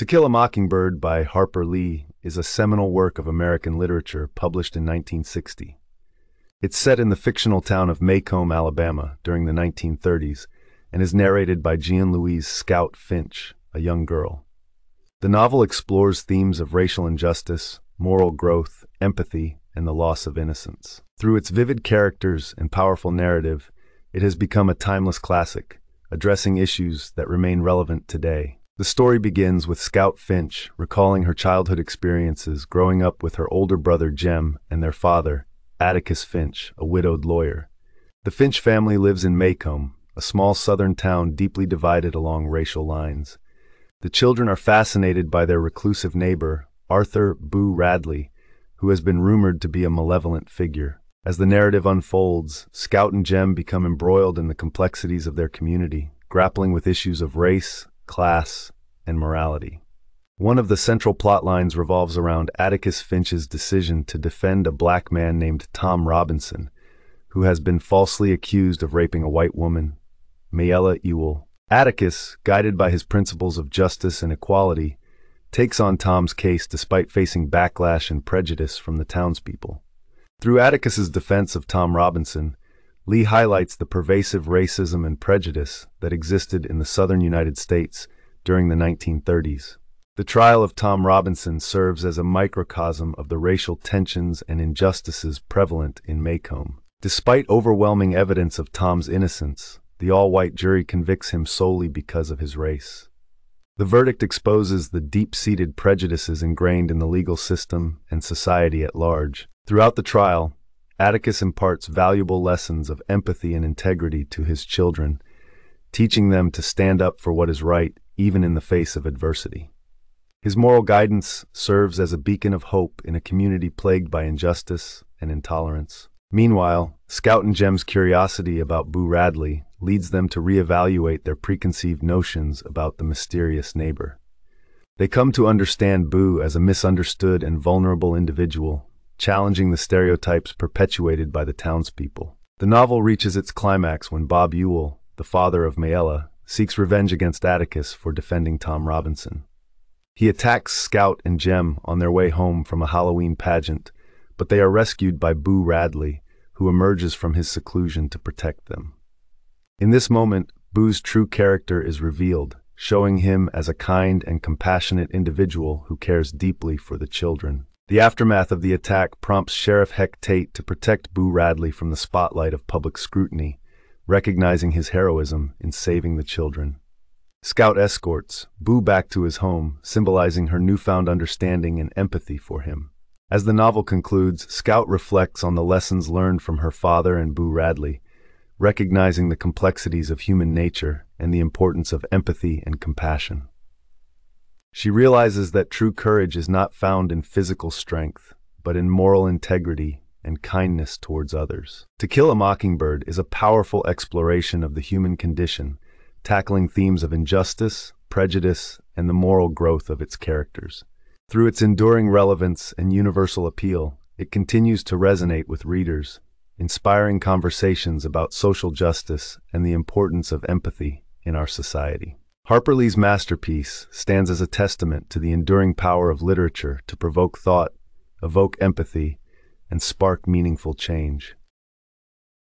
To Kill a Mockingbird by Harper Lee is a seminal work of American literature published in 1960. It's set in the fictional town of Maycomb, Alabama, during the 1930s, and is narrated by Jean Louise Scout Finch, a young girl. The novel explores themes of racial injustice, moral growth, empathy, and the loss of innocence. Through its vivid characters and powerful narrative, it has become a timeless classic, addressing issues that remain relevant today. The story begins with Scout Finch recalling her childhood experiences growing up with her older brother Jem and their father, Atticus Finch, a widowed lawyer. The Finch family lives in Maycomb, a small southern town deeply divided along racial lines. The children are fascinated by their reclusive neighbor, Arthur Boo Radley, who has been rumored to be a malevolent figure. As the narrative unfolds, Scout and Jem become embroiled in the complexities of their community, grappling with issues of race, class, and morality. One of the central plot lines revolves around Atticus Finch's decision to defend a black man named Tom Robinson, who has been falsely accused of raping a white woman, Mayella Ewell. Atticus, guided by his principles of justice and equality, takes on Tom's case despite facing backlash and prejudice from the townspeople. Through Atticus's defense of Tom Robinson, Lee highlights the pervasive racism and prejudice that existed in the southern United States during the 1930s. The trial of Tom Robinson serves as a microcosm of the racial tensions and injustices prevalent in Maycomb. Despite overwhelming evidence of Tom's innocence, the all-white jury convicts him solely because of his race. The verdict exposes the deep-seated prejudices ingrained in the legal system and society at large. Throughout the trial, Atticus imparts valuable lessons of empathy and integrity to his children, teaching them to stand up for what is right even in the face of adversity. His moral guidance serves as a beacon of hope in a community plagued by injustice and intolerance. Meanwhile, Scout and Jem's curiosity about Boo Radley leads them to reevaluate their preconceived notions about the mysterious neighbor. They come to understand Boo as a misunderstood and vulnerable individual, challenging the stereotypes perpetuated by the townspeople. The novel reaches its climax when Bob Ewell, the father of Mayella, seeks revenge against Atticus for defending Tom Robinson. He attacks Scout and Jem on their way home from a Halloween pageant, but they are rescued by Boo Radley, who emerges from his seclusion to protect them. In this moment, Boo's true character is revealed, showing him as a kind and compassionate individual who cares deeply for the children. The aftermath of the attack prompts Sheriff Heck Tate to protect Boo Radley from the spotlight of public scrutiny, recognizing his heroism in saving the children. Scout escorts Boo back to his home, symbolizing her newfound understanding and empathy for him. As the novel concludes, Scout reflects on the lessons learned from her father and Boo Radley, recognizing the complexities of human nature and the importance of empathy and compassion. She realizes that true courage is not found in physical strength, but in moral integrity and kindness towards others. To Kill a Mockingbird is a powerful exploration of the human condition, tackling themes of injustice, prejudice, and the moral growth of its characters. Through its enduring relevance and universal appeal, it continues to resonate with readers, inspiring conversations about social justice and the importance of empathy in our society. Harper Lee's masterpiece stands as a testament to the enduring power of literature to provoke thought, evoke empathy, and spark meaningful change.